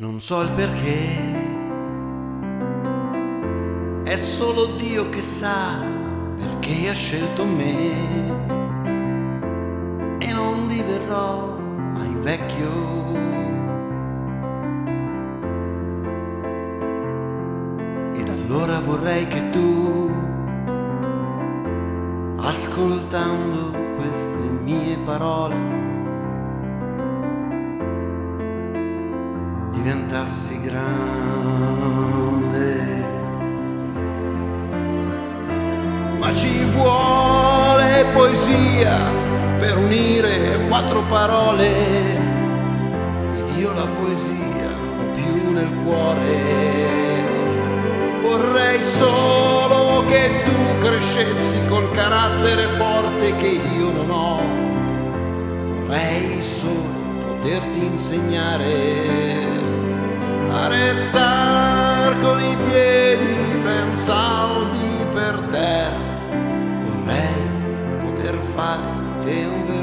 Non so il perché, è solo Dio che sa perché ha scelto me e non diverrò mai vecchio. Ed allora vorrei che tu, ascoltando queste mie parole, diventassi grande. Ma ci vuole poesia per unire quattro parole ed io la poesia ho più nel cuore. Vorrei solo che tu crescessi col carattere forte che io non ho. Vorrei solo poterti insegnare mare con i piedi ben salvi per terra vorrei poter farti un vero